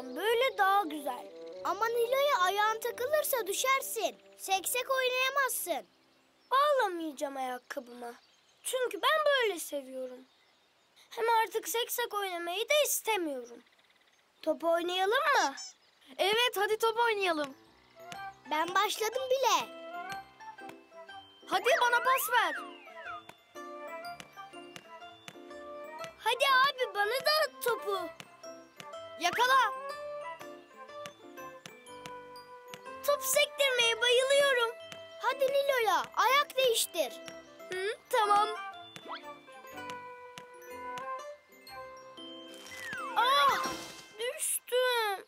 bağlamayacağım. Böyle daha güzel. Ama Nilo'ya ayağın takılırsa düşersin. Seksek oynayamazsın. Bağlamayacağım ayakkabımı. Çünkü ben böyle seviyorum. Hem artık seksek oynamayı da istemiyorum. Top oynayalım mı? Evet hadi top oynayalım. Ben başladım bile. Hadi bana pas ver. Hadi abi bana da at topu. Yakala. Top sektirmeye bayılıyorum. Hadi Nilo'ya ayak değiştir. Hı, tamam. Ah! Düştüm.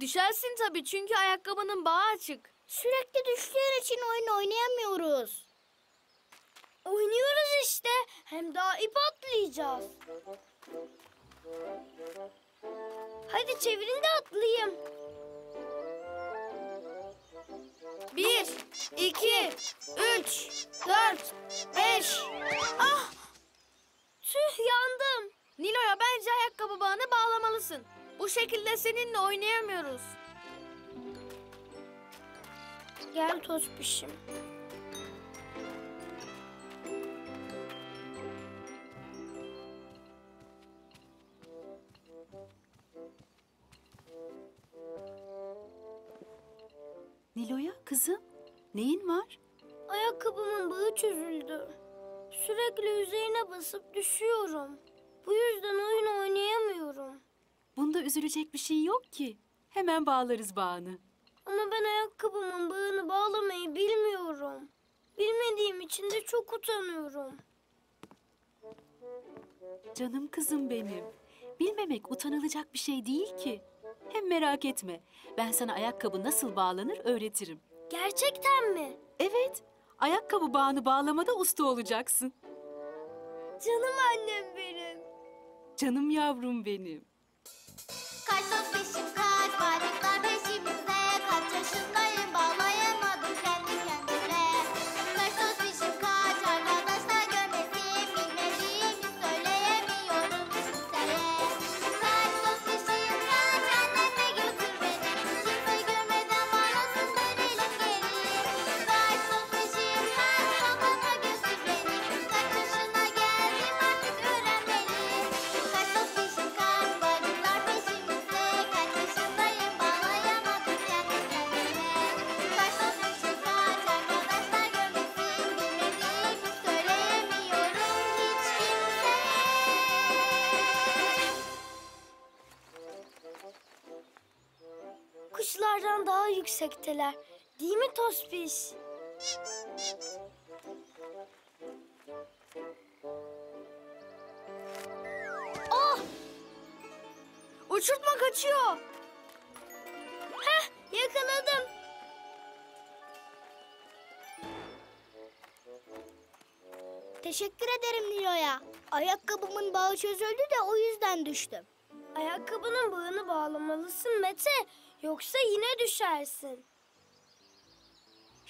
Düşersin tabii çünkü ayakkabının bağı açık. Sürekli düştüğün için oyun oynayamıyoruz. Oynuyoruz işte. Hem daha ip atlayacağız. Hadi çevirin de atlayayım. Bir, iki, üç, dört, beş. Ah! Tüh yandım. Nilo'ya bence ayakkabı bağını bağlamalısın. Bu şekilde seninle oynayamıyoruz. Gel tospişim. Nilo'ya kızım neyin var? Ayakkabımın bağı çözüldü. Sürekli üzerine basıp düşüyorum. Bu yüzden oyun oynayamıyorum. Bunda üzülecek bir şey yok ki. Hemen bağlarız bağını. Ama ben ayakkabımın bağını bağlamayı bilmiyorum. Bilmediğim için de çok utanıyorum. Canım kızım benim. Bilmemek utanılacak bir şey değil ki. Hem merak etme. Ben sana ayakkabı nasıl bağlanır öğretirim. Gerçekten mi? Evet, ayakkabı bağını bağlamada usta olacaksın. Canım annem benim. Canım yavrum benim. Kaç Tospiş? Oh! Uçurtma kaçıyor. Heh yakaladım. Teşekkür ederim Nilo'ya. Ayakkabımın bağı çözüldü de o yüzden düştüm. Ayakkabının bağını bağlamalısın Mete. Yoksa yine düşersin.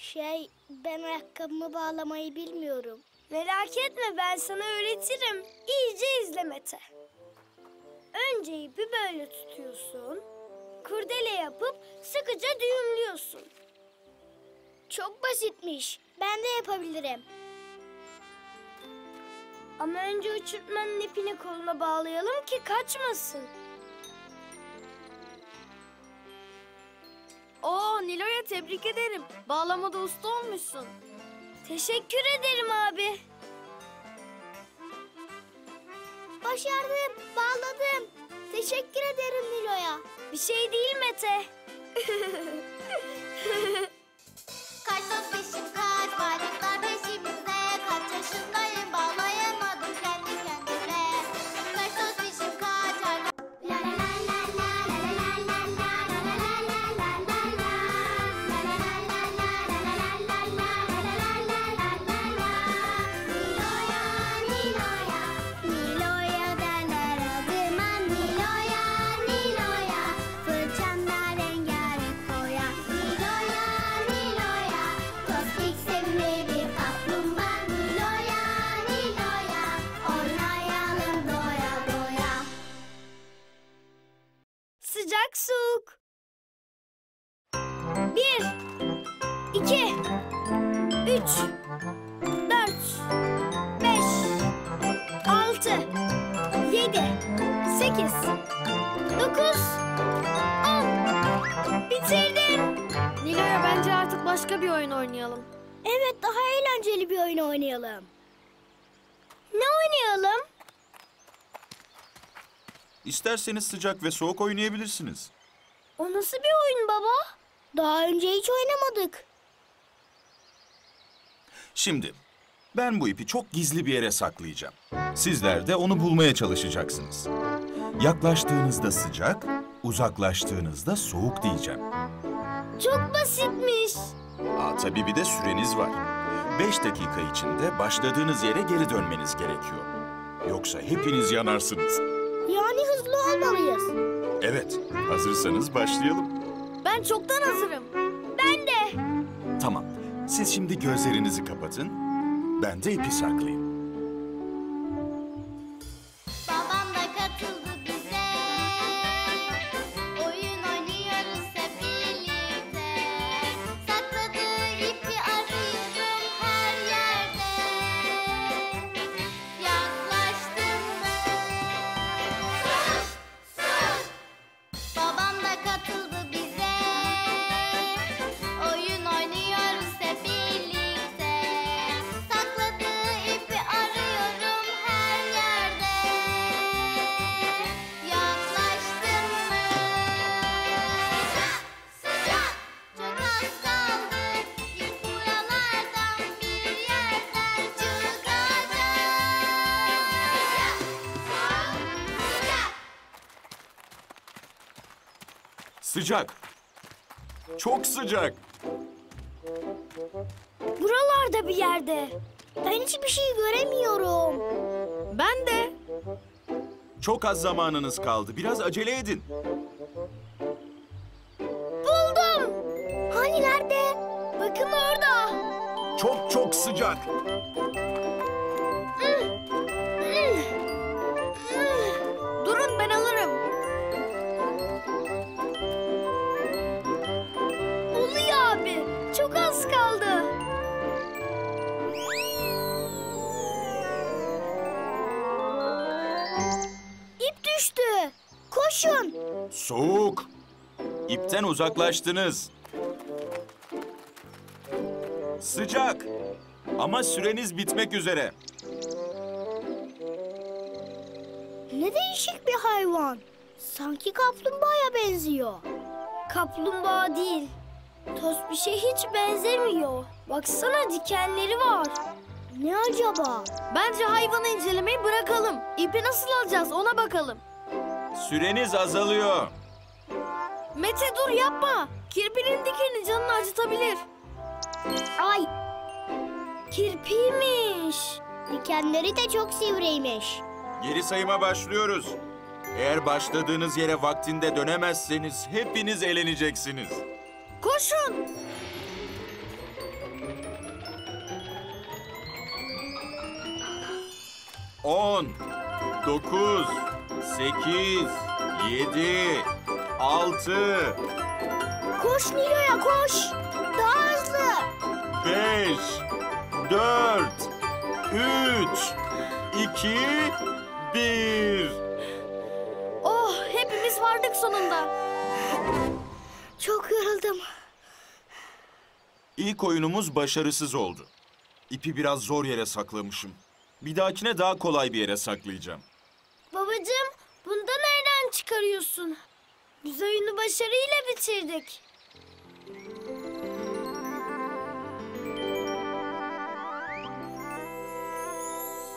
Şey, ben ayakkabımı bağlamayı bilmiyorum. Merak etme ben sana öğretirim. İyice izle Mete. Önce ipi böyle tutuyorsun. Kurdele yapıp sıkıca düğümlüyorsun. Çok basitmiş. Ben de yapabilirim. Ama önce uçurtmanın ipini koluna bağlayalım ki kaçmasın. Oo Nilo'ya tebrik ederim. Bağlamada usta olmuşsun. Teşekkür ederim abi. Başardım, bağladım. Teşekkür ederim Nilo'ya. Bir şey değil Mete. başka bir oyun oynayalım. Evet, daha eğlenceli bir oyun oynayalım. Ne oynayalım? İsterseniz sıcak ve soğuk oynayabilirsiniz. O nasıl bir oyun baba? Daha önce hiç oynamadık. Şimdi ben bu ipi çok gizli bir yere saklayacağım. Sizler de onu bulmaya çalışacaksınız. Yaklaştığınızda sıcak, uzaklaştığınızda soğuk diyeceğim. Çok basitmiş. Aa, tabii bir de süreniz var. Beş dakika içinde başladığınız yere geri dönmeniz gerekiyor. Yoksa hepiniz yanarsınız. Yani hızlı olmalıyız. Evet, hazırsanız başlayalım. Ben çoktan hazırım. Ben de. Tamam, siz şimdi gözlerinizi kapatın. Ben de ipi saklayayım. Sıcak. Çok sıcak. Buralarda bir yerde. Ben hiçbir şey göremiyorum. Ben de. Çok az zamanınız kaldı. Biraz acele edin. Buldum. Hani nerede? Bakın orada. Çok çok sıcak. İpten uzaklaştınız. Sıcak. Ama süreniz bitmek üzere. Ne değişik bir hayvan. Sanki kaplumbağaya benziyor. Kaplumbağa değil. Toz bir şey hiç benzemiyor. Baksana dikenleri var. Ne acaba? Bence hayvanı incelemeyi bırakalım. İpi nasıl alacağız ona bakalım. Süreniz azalıyor. Mete dur yapma. Kirpinin dikeni canını acıtabilir. Ay. Kirpiymiş. Dikenleri de çok sivriymiş. Geri sayıma başlıyoruz. Eğer başladığınız yere vaktinde dönemezseniz hepiniz eleneceksiniz. Koşun. On, dokuz, sekiz, yedi, altı, Koş Nilo'ya koş. Daha hızlı. beş, dört, üç, iki, bir. Oh hepimiz vardık sonunda. Çok yoruldum. İlk oyunumuz başarısız oldu. İpi biraz zor yere saklamışım. Bir dahakine daha kolay bir yere saklayacağım. Babacığım, bunu da nereden çıkarıyorsun? Biz oyunu başarıyla bitirdik.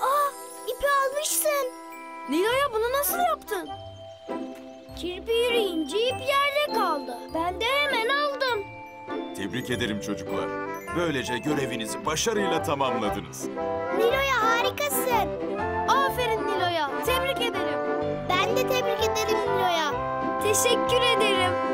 Aa, ipi almışsın. Nilo'ya bunu nasıl yaptın? Kirpi yürüyünce ip yerde kaldı. Ben de hemen aldım. Tebrik ederim çocuklar. Böylece görevinizi başarıyla tamamladınız. Nilo'ya harikasın. Aferin Nilo'ya. Tebrik ederim. Ben de tebrik ederim Nilo'ya. Teşekkür ederim.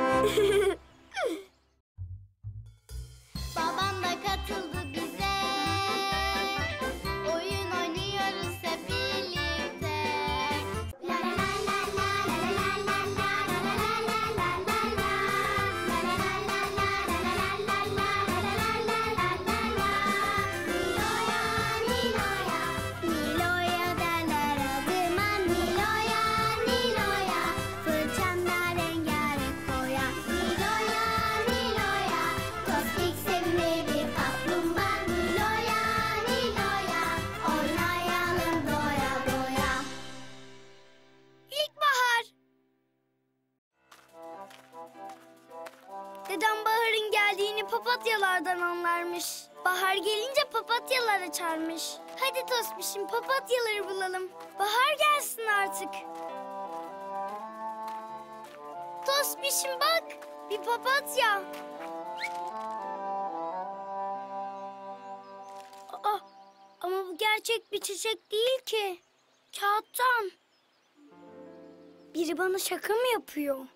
Açarmış. Hadi Tospiş'im papatyaları bulalım. Bahar gelsin artık. Tospiş'im bak bir papatya. Aa, ama bu gerçek bir çiçek değil ki. Kağıttan. Biri bana şaka mı yapıyor?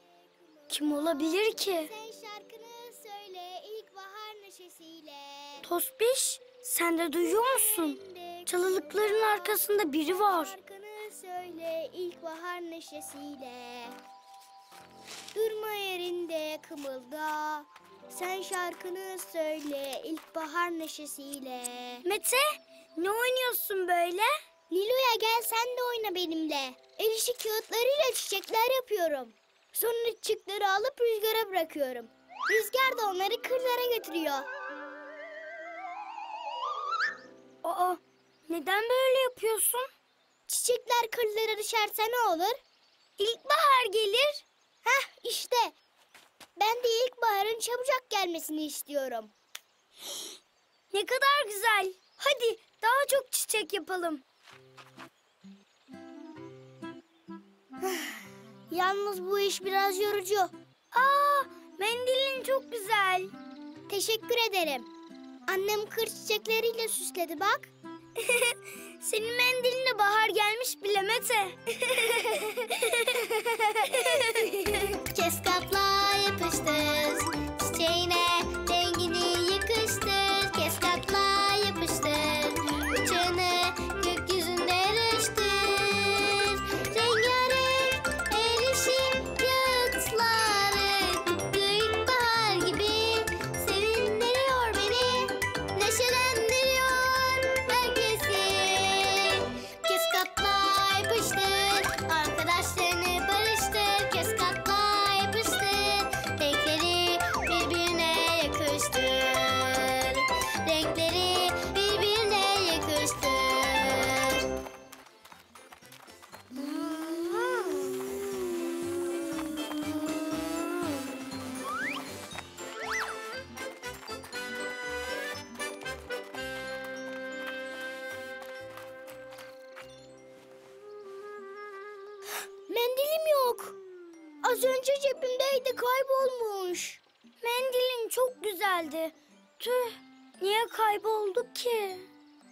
Kim olabilir ki? Sen şarkını söyle ilkbahar neşesiyle Tosbiş, sen de duyuyor musun? Çalılıkların arkasında biri var. Şarkını söyle ilkbahar neşesiyle Durma yerinde kımılda Sen şarkını söyle ilkbahar neşesiyle Mete, ne oynuyorsun böyle? Nilo'ya gel sen de oyna benimle. El işi kağıtlarıyla çiçekler yapıyorum. Sonra çiçekleri alıp rüzgara bırakıyorum. Rüzgar da onları kırlara götürüyor. Aa, neden böyle yapıyorsun? Çiçekler kırlara düşerse ne olur? İlkbahar gelir. Heh işte. Ben de ilkbaharın çabucak gelmesini istiyorum. Ne kadar güzel. Hadi daha çok çiçek yapalım. Yalnız bu iş biraz yorucu. Aa, mendilin çok güzel. Teşekkür ederim. Annem kır çiçekleriyle süsledi bak. Senin mendiline bahar gelmiş bile Mete. Keskatla yapıştır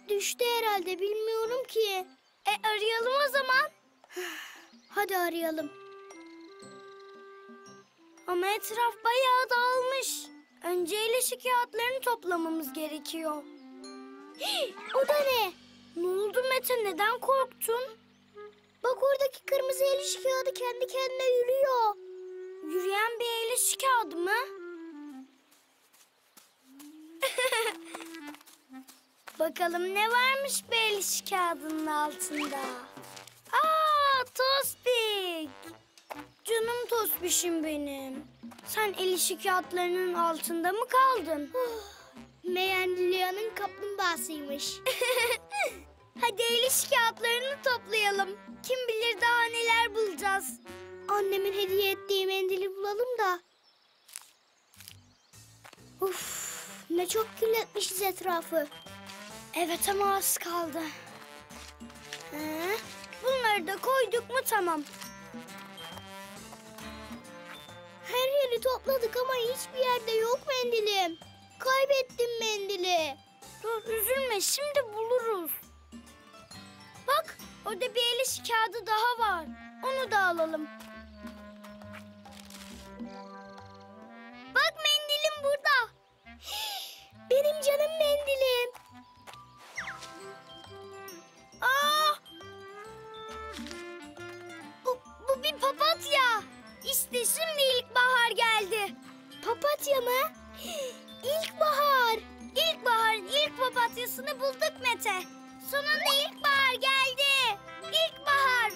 Düştü herhalde bilmiyorum ki. E arayalım o zaman. Hadi arayalım. Ama etraf bayağı dağılmış. Önce el işi kağıtlarını toplamamız gerekiyor. O da ne? Ne oldu Mete neden korktun? Bak oradaki kırmızı el işi kağıdı kendi kendine yürüyor. Yürüyen bir el işi kağıdı mı? Bakalım ne varmış bir el işi kağıdının altında. Aa Tospik. Canım Tospiş'im benim. Sen el işi kağıtlarının altında mı kaldın? Meğer Lilia'nın kaplumbağasıymış. Hadi el işi kağıtlarını toplayalım. Kim bilir daha neler bulacağız. Annemin hediye ettiği mendili bulalım da. Uf, ne çok kirletmişiz etrafı. Evet ama az kaldı. He, bunları da koyduk mu tamam. Her yeri topladık ama hiçbir yerde yok mendilim. Kaybettim mendili. Dur üzülme şimdi buluruz. Bak orada bir el işi kağıdı daha var. Onu da alalım. Bak mendilim burada. Benim canım mendilim. Aa! Bu, bu bir papatya. İşte şimdi ilkbahar geldi. Papatya mı? İlkbahar. İlkbaharın ilk papatyasını bulduk Mete. Sonunda ilkbahar geldi. İlkbahar.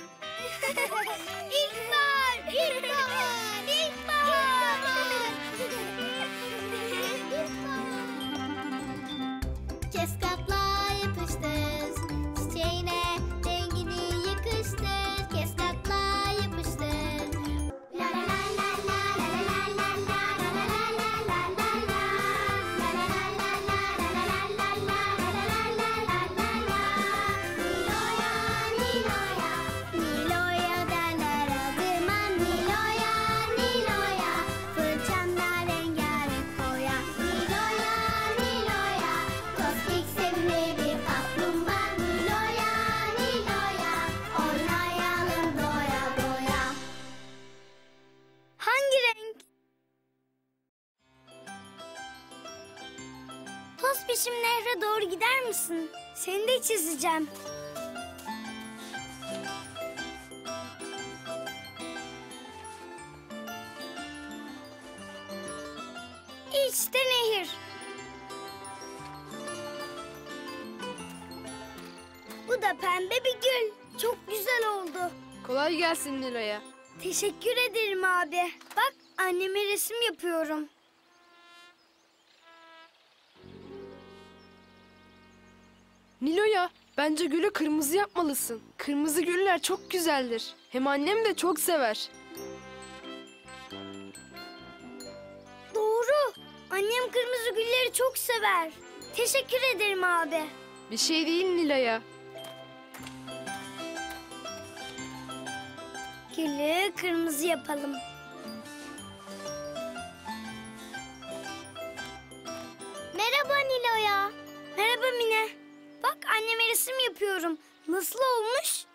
İlkbahar. De çizeceğim. İşte nehir. Bu da pembe bir gül. Çok güzel oldu. Kolay gelsin Nilo'ya. Teşekkür ederim abi. Bak anneme resim yapıyorum. Nilo'ya bence gülü kırmızı yapmalısın. Kırmızı güller çok güzeldir. Hem annem de çok sever. Doğru. Annem kırmızı gülleri çok sever. Teşekkür ederim abi. Bir şey değil Nilo'ya. Gülü kırmızı yapalım. Merhaba Nilo'ya. Merhaba Mine. Bak anneme resim yapıyorum. Nasıl olmuş?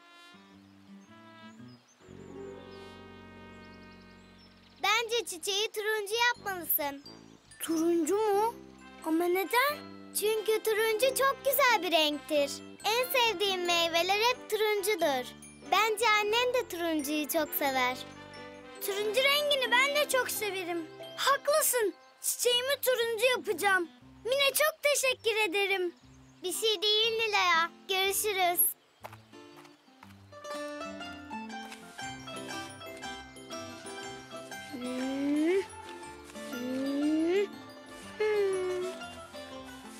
Bence çiçeği turuncu yapmalısın. Turuncu mu? Ama neden? Çünkü turuncu çok güzel bir renktir. En sevdiğim meyveler hep turuncudur. Bence annem de turuncuyu çok sever. Turuncu rengini ben de çok severim. Haklısın. Çiçeğimi turuncu yapacağım. Mine çok teşekkür ederim. Bir şey değil Nilay'a. Görüşürüz.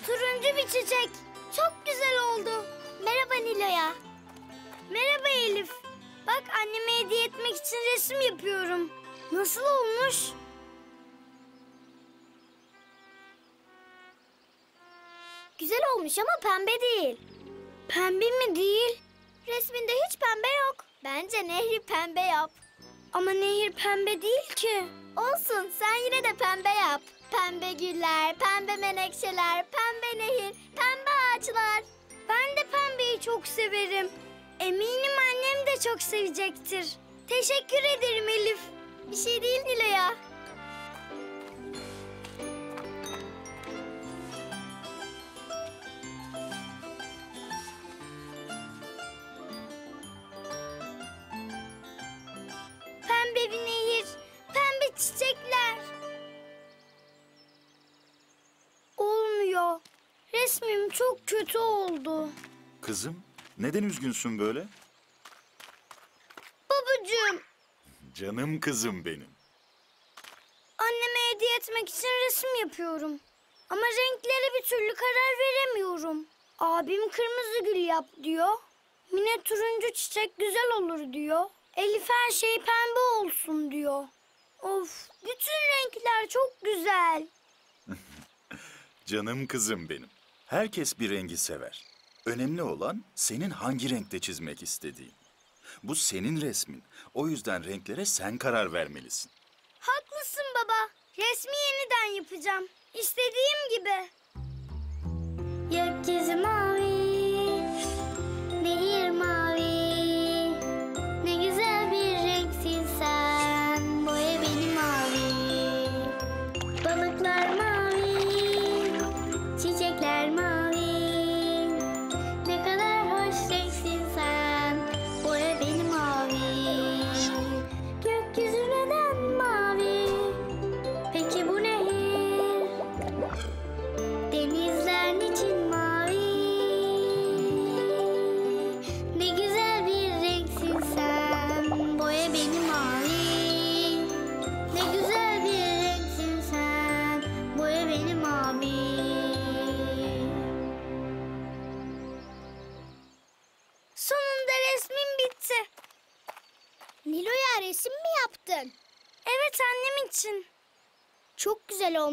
Turuncu bir çiçek. Çok güzel oldu. Merhaba Nilo'ya. Merhaba Elif. Bak anneme hediye etmek için resim yapıyorum. Nasıl olmuş? Güzel olmuş ama pembe değil. Pembe mi değil? Resminde hiç pembe yok. Bence nehri pembe yap. Ama nehir pembe değil ki. Olsun sen yine de pembe yap. Pembe güller, pembe menekşeler, pembe nehir, pembe ağaçlar. Ben de pembeyi çok severim. Eminim annem de çok sevecektir. Teşekkür ederim Elif. Bir şey değil Nilo'ya. Kızım, neden üzgünsün böyle? Babacığım, Canım kızım benim. anneme hediye etmek için resim yapıyorum. Ama renklere bir türlü karar veremiyorum. Abim kırmızı gül yap diyor. Mine turuncu çiçek güzel olur diyor. Elif her şey pembe olsun diyor. Of, bütün renkler çok güzel. Canım kızım benim. Herkes bir rengi sever. Önemli olan senin hangi renkte çizmek istediğin. Bu senin resmin. O yüzden renklere sen karar vermelisin. Haklısın baba. Resmi yeniden yapacağım. İstediğim gibi. Gökyüzü mavi,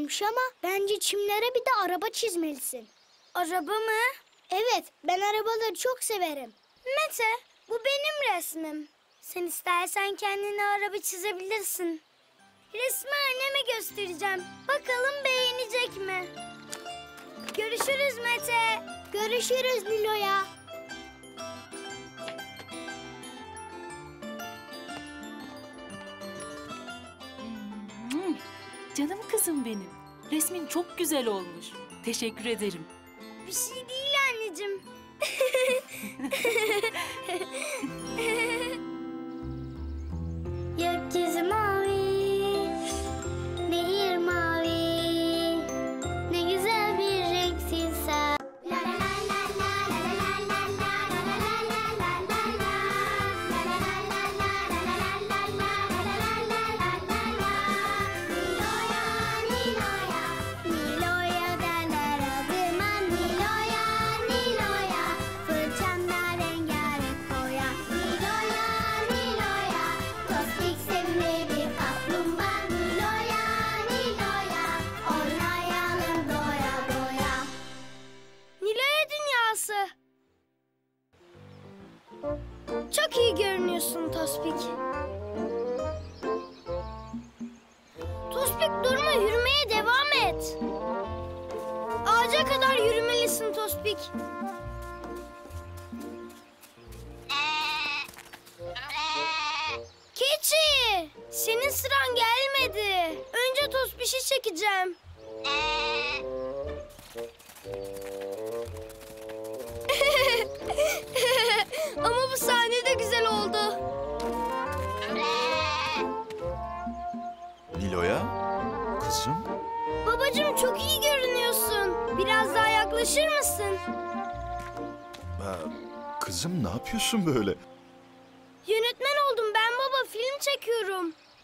olmuş ama bence çimlere bir de araba çizmelisin. Araba mı? Evet, ben arabaları çok severim. Mete, bu benim resmim. Sen istersen kendine araba çizebilirsin. Resmi anneme göstereceğim. Bakalım beğenecek mi? Görüşürüz Mete. Görüşürüz Nilo'ya. Hmm, Canım kızım benim. Resmin çok güzel olmuş. Teşekkür ederim. Bir şey değil anneciğim. Gökyüzü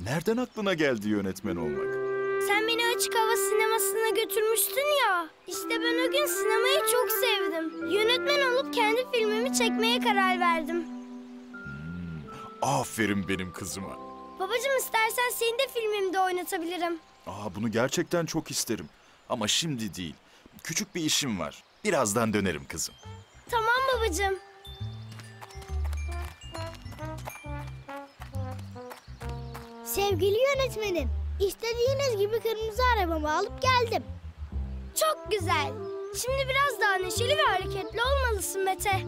Nereden aklına geldi yönetmen olmak? Sen beni açık hava sinemasına götürmüştün ya. İşte ben o gün sinemayı çok sevdim. Yönetmen olup kendi filmimi çekmeye karar verdim. Aferin benim kızıma. Babacığım istersen seni de filmimde oynatabilirim. Aa, bunu gerçekten çok isterim. Ama şimdi değil. Küçük bir işim var. Birazdan dönerim kızım. Tamam babacığım. Sevgili yönetmenim, istediğiniz gibi kırmızı arabamı alıp geldim. Çok güzel. Şimdi biraz daha neşeli ve hareketli olmalısın Mete.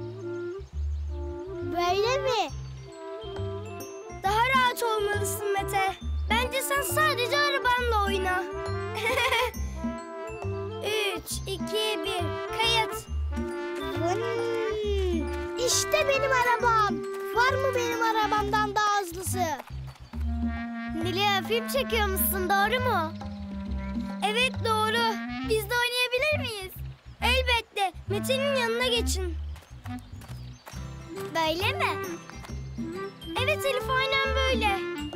Böyle mi? Daha rahat olmalısın Mete. Bence sen sadece arabanla oyna. Üç, iki, bir, kayıt. Vın! İşte benim arabam. Var mı benim arabamdan daha hızlısı? Nilia film çekiyor musun doğru mu? Evet doğru. Biz de oynayabilir miyiz? Elbette. Mete'nin yanına geçin. Böyle mi? Evet Elif aynen böyle.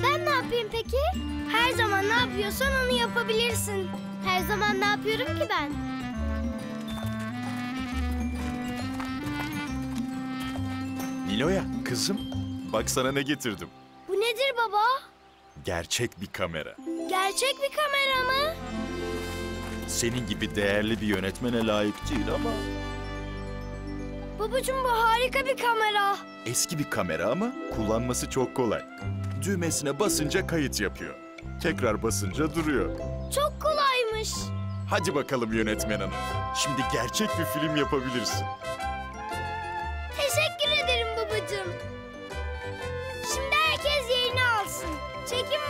Ben ne yapayım peki? Her zaman ne yapıyorsan onu yapabilirsin. Her zaman ne yapıyorum ki ben? Nilo'ya, kızım. Bak sana ne getirdim. Bu nedir baba? Gerçek bir kamera. Gerçek bir kamera mı? Senin gibi değerli bir yönetmene layık değil ama... Babacığım bu harika bir kamera. Eski bir kamera ama kullanması çok kolay. Düğmesine basınca kayıt yapıyor. Tekrar basınca duruyor. Çok kolaymış. Hadi bakalım yönetmen hanım. Şimdi gerçek bir film yapabilirsin. Take you.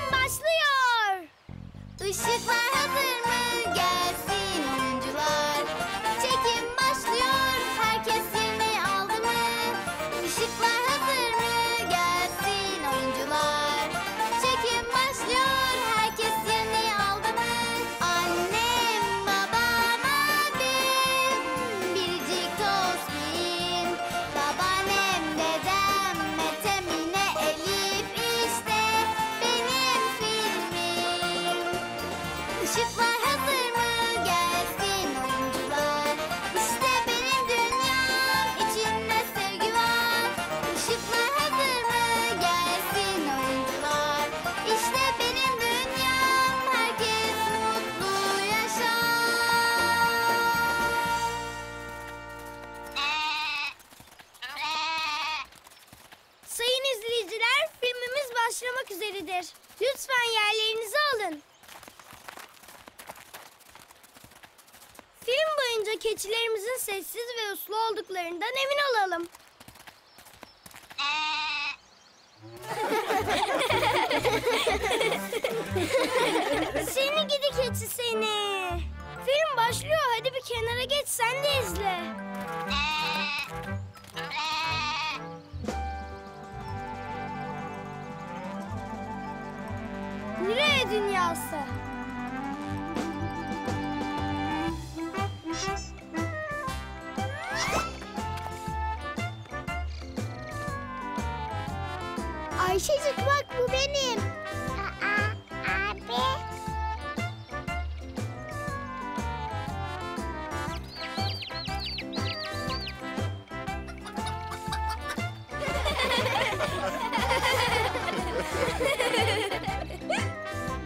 Ayşecik bak bu benim. Aa, abi.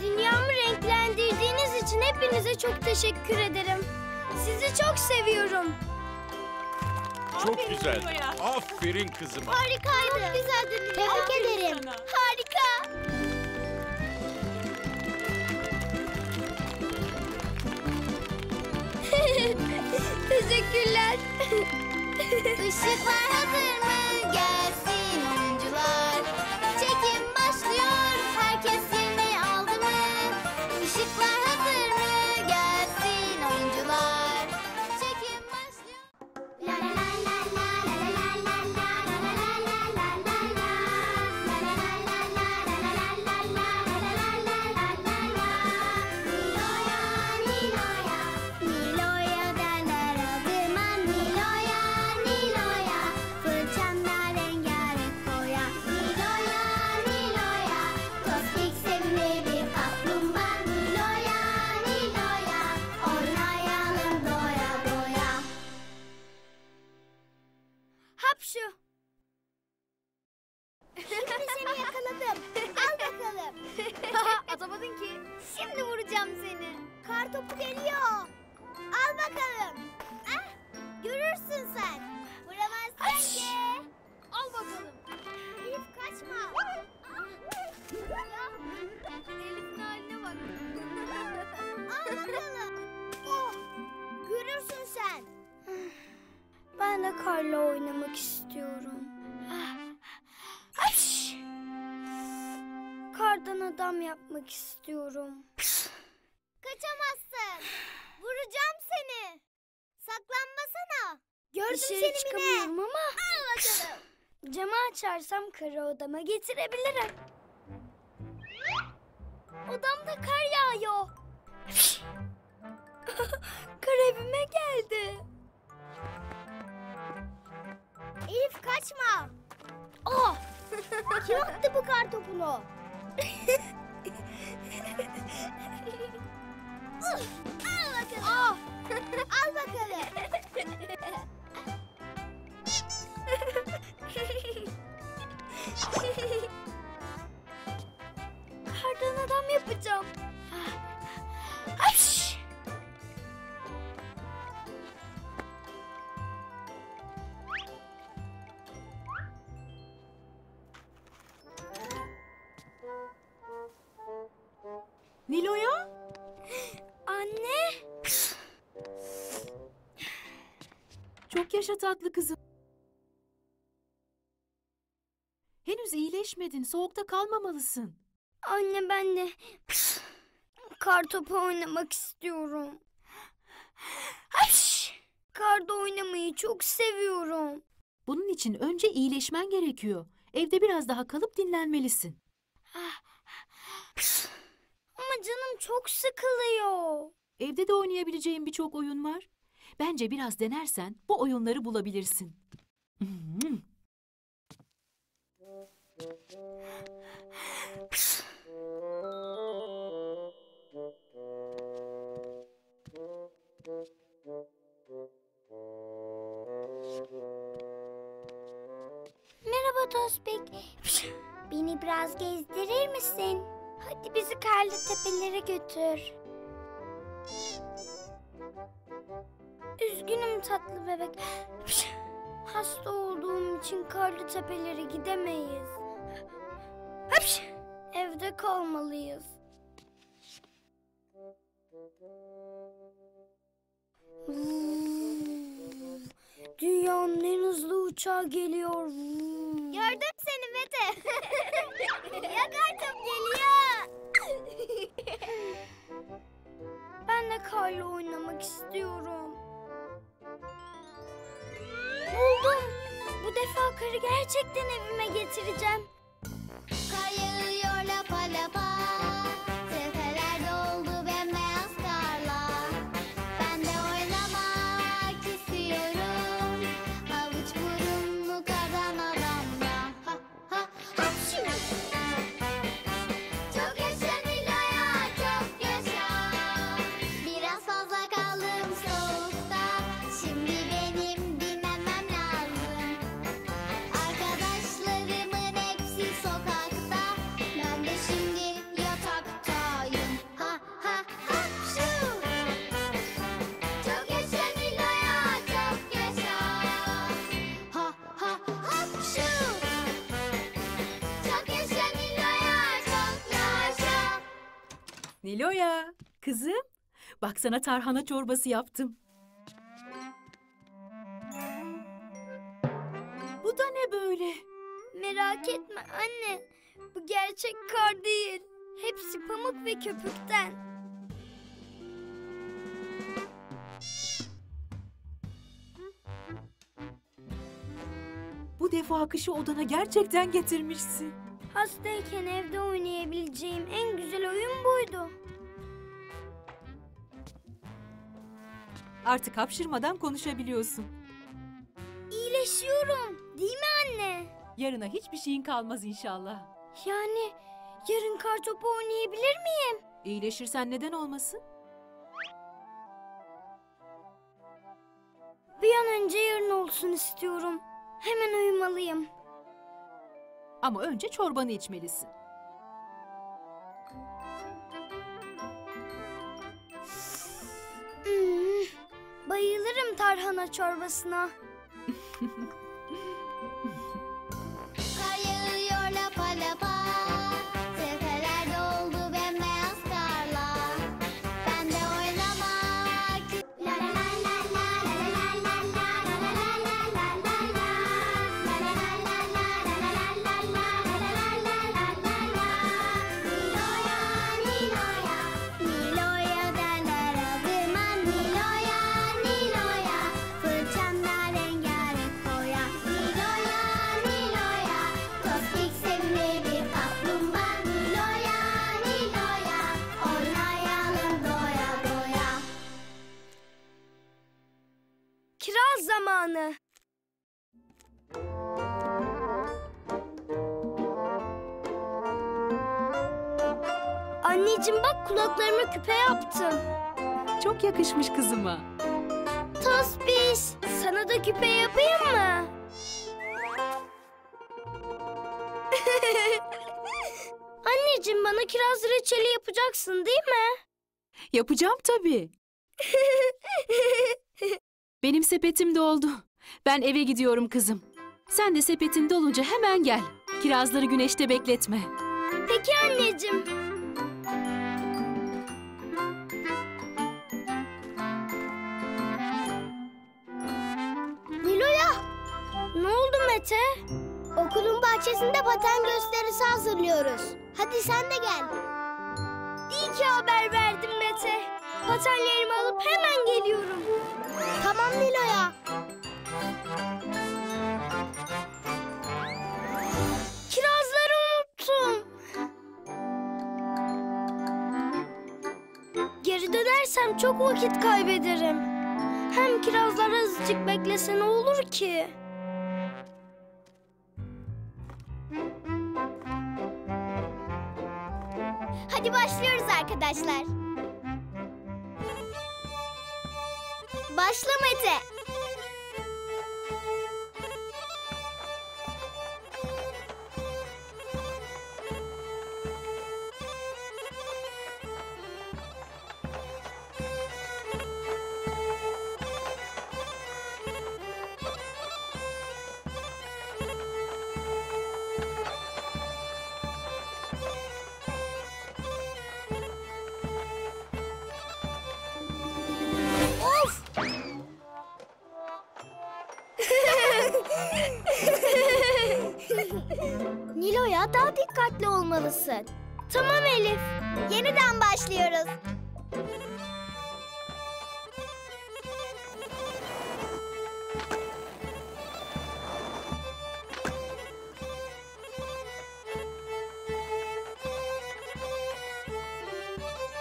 Dünyamı renklendirdiğiniz için hepinize çok teşekkür ederim. Sizi çok seviyorum. Çok güzel. Aferin kızıma. Harikaydı. Çok güzeldi. Tebrik ederim. Harika. Teşekkürler. Işıklar hazır mı? Gelsin Atamadın ki. Şimdi vuracağım seni. Kar topu geliyor. Al bakalım. Ah, görürsün sen. Vuramazsın ki. Al bakalım. Elif kaçma. Ya, Elif'in haline bak. al bakalım. Oh, görürsün sen. Ben de karla oynamak istiyorum. Hapş! Kardan adam yapmak istiyorum. Kaçamazsın. Vuracağım seni. Saklanmasana. Gördüm Dışarı seni Mine. çıkamıyorum ama Al bakalım. camı açarsam karı odama getirebilirim. Odamda kar yağıyor. kar evime geldi. Elif kaçma. Ah! Kim attı bu kar topunu? Al bakalım. Oh. Al bakalım. Kardan adam yapacağım. Ah. Hapşş. Nilo'ya? Anne. Çok yaşa tatlı kızım. Henüz iyileşmedin. Soğukta kalmamalısın. Anne ben de kartopu oynamak istiyorum. Haş! Karda oynamayı çok seviyorum. Bunun için önce iyileşmen gerekiyor. Evde biraz daha kalıp dinlenmelisin. Ah. Ama canım çok sıkılıyor. Evde de oynayabileceğin birçok oyun var. Bence biraz denersen bu oyunları bulabilirsin. Merhaba Tospik. Beni biraz gezdirir misin? Hadi bizi karlı tepelere götür. Üzgünüm tatlı bebek. Hasta olduğum için karlı tepelere gidemeyiz. Evde kalmalıyız. Dünyanın en hızlı uçağı geliyor. Gördüm seni Mete. ya kartop geliyor. Ben de karla oynamak istiyorum. Buldum. Bu defa karı gerçekten evime getireceğim. Kar Nilo'ya, kızım. Bak sana tarhana çorbası yaptım. Bu da ne böyle? Merak etme anne. Bu gerçek kar değil. Hepsi pamuk ve köpükten. Bu defa kışı odana gerçekten getirmişsin. Hastayken evde oynayabileceğim en güzel oyun buydu. Artık hapşırmadan konuşabiliyorsun. İyileşiyorum. Değil mi anne? Yarına hiçbir şeyin kalmaz inşallah. Yani yarın kar topu oynayabilir miyim? İyileşirsen neden olmasın? Bir an önce yarın olsun istiyorum. Hemen uyumalıyım. Ama önce çorbanı içmelisin. Hmm, bayılırım tarhana çorbasına. Çok yakışmış kızıma. Tospiş, sana da küpe yapayım mı? Anneciğim bana kiraz reçeli yapacaksın değil mi? Yapacağım tabii. Benim sepetim doldu. Ben eve gidiyorum kızım. Sen de sepetin dolunca hemen gel. Kirazları güneşte bekletme. Peki anneciğim. Mete? Okulun bahçesinde paten gösterisi hazırlıyoruz. Hadi sen de gel. İyi ki haber verdin Mete. Patenlerimi alıp hemen geliyorum. Tamam Nilo'ya. Kirazları unuttum. Geri dönersem çok vakit kaybederim. Hem kirazlar azıcık beklese ne olur ki? Hadi başlıyoruz arkadaşlar. Başla Mete.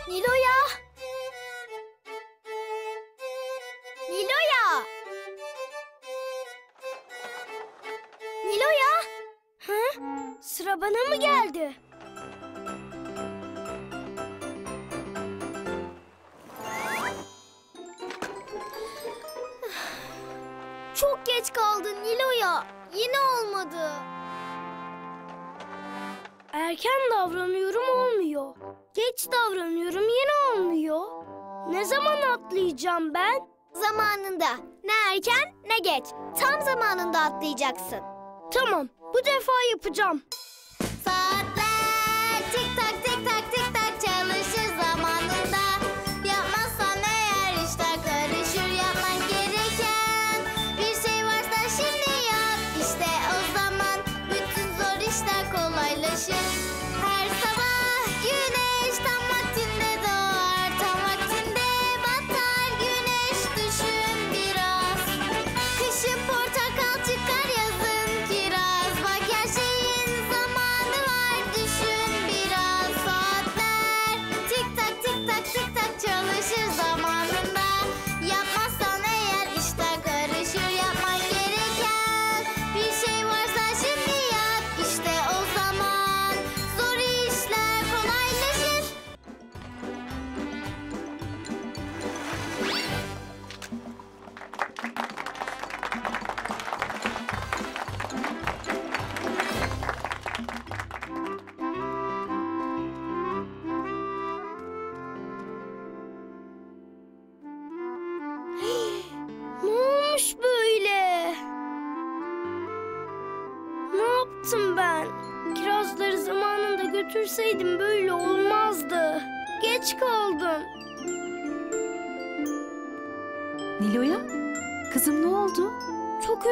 Nilo'ya. Nilo'ya. Nilo'ya. Hı? Sıra bana mı geldi? Ne zaman atlayacağım ben? Zamanında. Ne erken ne geç. Tam zamanında atlayacaksın. Tamam, bu defa yapacağım.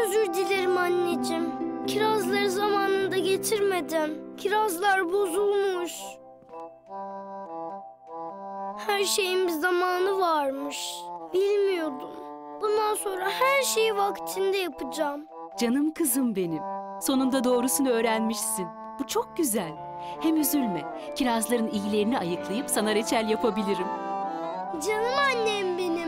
Özür dilerim anneciğim. Kirazları zamanında getirmedim. Kirazlar bozulmuş. Her şeyin bir zamanı varmış. Bilmiyordum. Bundan sonra her şeyi vaktinde yapacağım. Canım kızım benim. Sonunda doğrusunu öğrenmişsin. Bu çok güzel. Hem üzülme. Kirazların iyilerini ayıklayıp sana reçel yapabilirim. Canım annem benim.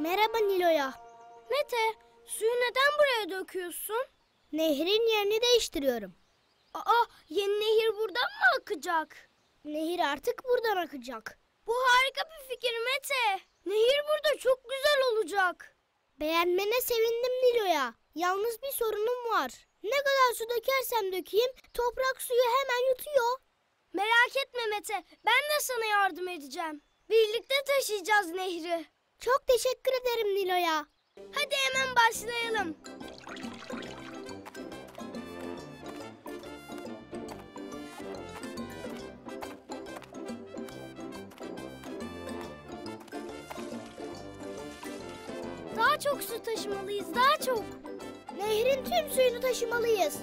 Merhaba Nilo'ya. Mete, suyu neden buraya döküyorsun? Nehrin yerini değiştiriyorum. Aa, yeni nehir buradan mı akacak? Nehir artık buradan akacak. Bu harika bir fikir Mete. Nehir burada çok güzel olacak. Beğenmene sevindim Nilo'ya. Yalnız bir sorunum var. Ne kadar su dökersem dökeyim toprak suyu hemen yutuyor. Merak etme Mete, ben de sana yardım edeceğim. Birlikte taşıyacağız nehri. Çok teşekkür ederim Nilo'ya. Hadi hemen başlayalım. Daha çok su taşımalıyız, daha çok. Nehrin tüm suyunu taşımalıyız.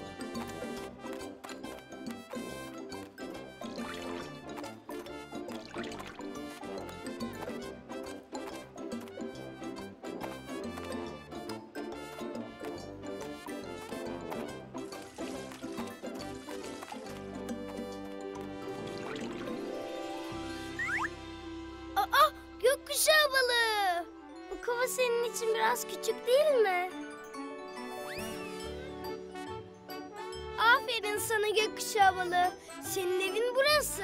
Gökkuşağı balığı. Bu kova senin için biraz küçük değil mi? Aferin sana gökkuşağı balığı. Senin evin burası.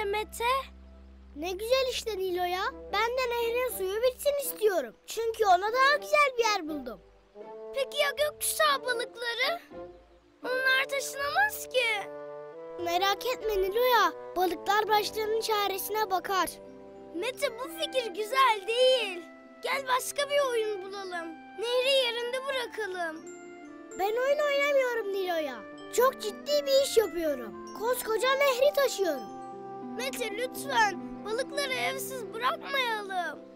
Biterse Mete? Ne güzel işte Nilo'ya. Ben de nehrin suyu bitsin istiyorum. Çünkü ona daha güzel bir yer buldum. Peki ya gökkuşağı balıkları? Onlar taşınamaz ki. Merak etme Nilo'ya. Balıklar başlarının çaresine bakar. Mete bu fikir güzel değil. Gel başka bir oyun bulalım. Nehri yerinde bırakalım. Ben oyun oynamıyorum Nilo'ya. Çok ciddi bir iş yapıyorum. Koskoca nehri taşıyorum. Mete lütfen balıkları evsiz bırakmayalım.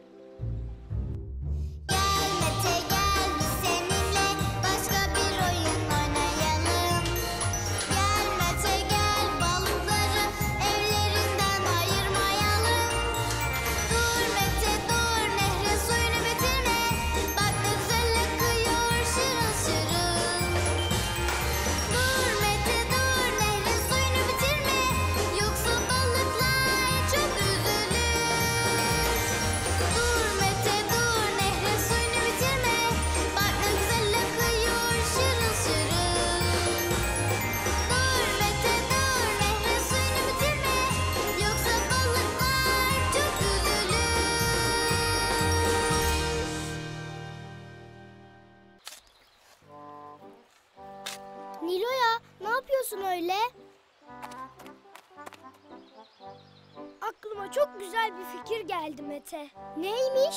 Mete. Neymiş?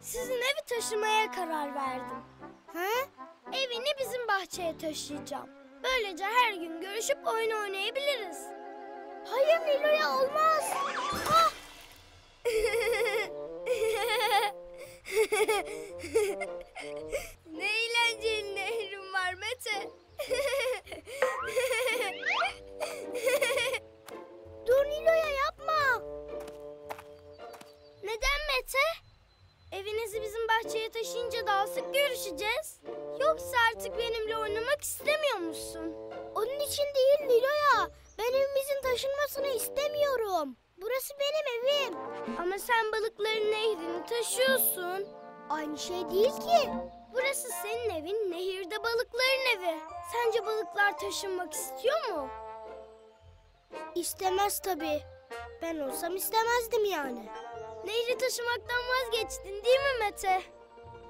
Sizin evi taşımaya karar verdim. Ha? Evini bizim bahçeye taşıyacağım. Böylece her gün görüşüp oyun oynayabiliriz. Hayır Nilo'ya olmaz. Ne eğlenceli nehrim var Mete. Dur Nilo'ya yapma. Neden Mete? Evinizi bizim bahçeye taşıyınca daha sık görüşeceğiz. Yoksa artık benimle oynamak istemiyor musun? Onun için değil Nilo'ya. Ben evimizin taşınmasını istemiyorum. Burası benim evim. Ama sen balıkların nehrini taşıyorsun. Aynı şey değil ki. Burası senin evin, nehirde balıkların evi. Sence balıklar taşınmak istiyor mu? İstemez tabii. Ben olsam istemezdim yani. Nehri taşımaktan vazgeçtin değil mi Mete?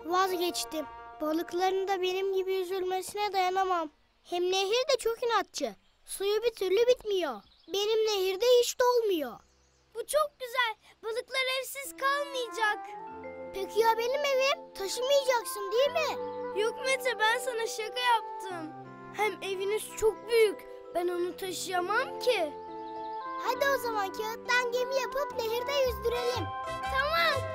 Vazgeçtim. Balıkların da benim gibi üzülmesine dayanamam. Hem nehir de çok inatçı. Suyu bir türlü bitmiyor. Benim nehirde hiç dolmuyor. Bu çok güzel. Balıklar evsiz kalmayacak. Peki ya benim evim? Taşımayacaksın değil mi? Yok Mete ben sana şaka yaptım. Hem eviniz çok büyük. Ben onu taşıyamam ki. Hadi o zaman kağıttan gemi yapıp nehirde yüzdürelim. Tamam.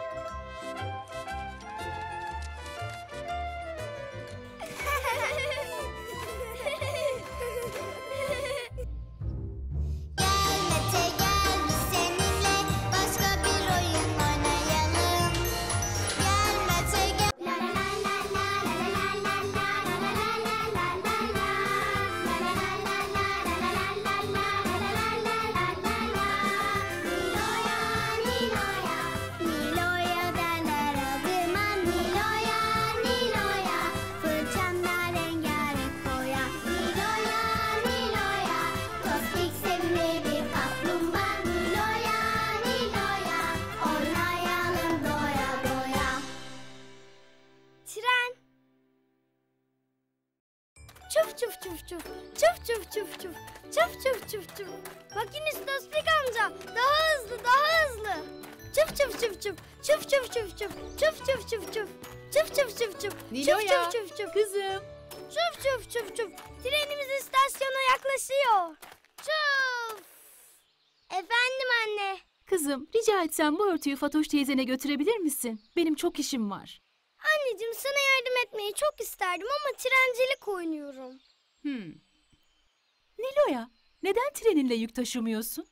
koşuyor. Çuf! Efendim anne. Kızım rica etsem bu örtüyü Fatoş teyzene götürebilir misin? Benim çok işim var. Anneciğim sana yardım etmeyi çok isterdim ama trencilik oynuyorum. Hmm. Nilo'ya neden treninle yük taşımıyorsun?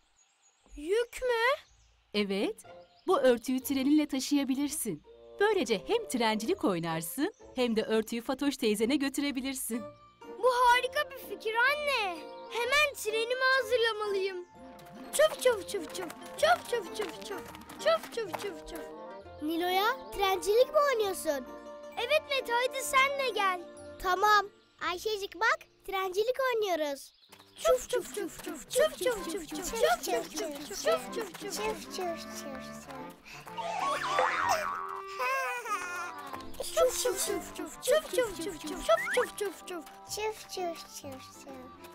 Yük mü? Evet. Bu örtüyü treninle taşıyabilirsin. Böylece hem trencilik oynarsın hem de örtüyü Fatoş teyzene götürebilirsin. Bu harika bir fikir anne. Hemen trenimi hazırlamalıyım. Çuf çuf çuf çuf. Çuf çuf çuf çuf. Çuf çuf çuf çuf. Nilo'ya trencilik mi oynuyorsun? Evet Mete hadi sen de gel. Tamam. Ayşecik bak trencilik oynuyoruz. Çuf çuf çuf çuf çuf çuf çuf çuf çuf çuf çuf çuf çuf çuf çuf çuf Çuf çuf çuf çuf çuf çuf çuf çuf çuf çuf çuf çuf çuf çuf çuf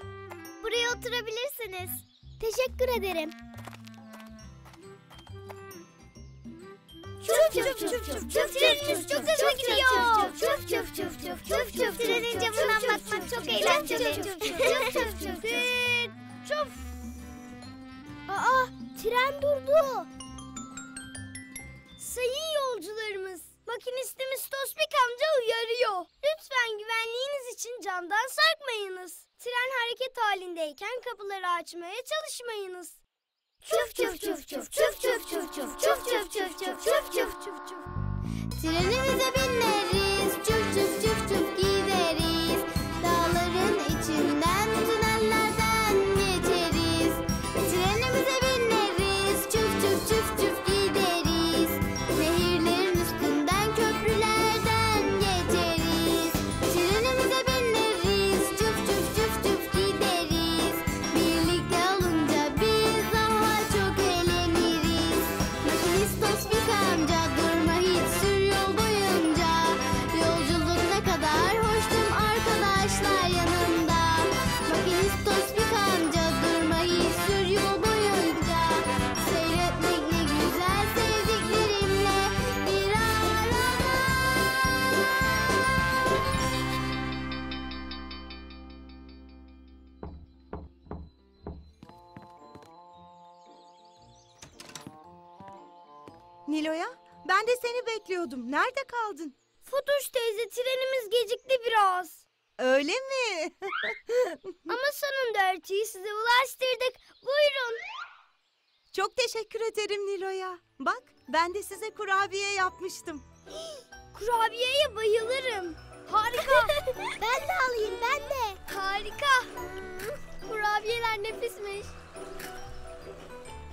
Buraya oturabilirsiniz. Teşekkür ederim. Çuf çuf çuf çuf çuf çuf trenimiz çok hızlı gidiyor. Çuf çuf çuf çuf çuf çuf trenin camından bakmak çok eğlenceli. Çuf çuf çuf çuf çuf. Aa tren durdu. Sayın yolcularımız Makinistimiz Tospik amca uyarıyor. Lütfen güvenliğiniz için camdan sarkmayınız. Tren hareket halindeyken kapıları açmaya çalışmayınız. Çuf çuf çuf çuf çuf çuf çuf çuf çuf çuf çuf çuf çuf çuf çuf çuf Trenimize binmeri. Ben de size kurabiye yapmıştım. Kurabiyeye bayılırım. Harika. ben de alayım ben de. Harika. Kurabiyeler nefismiş.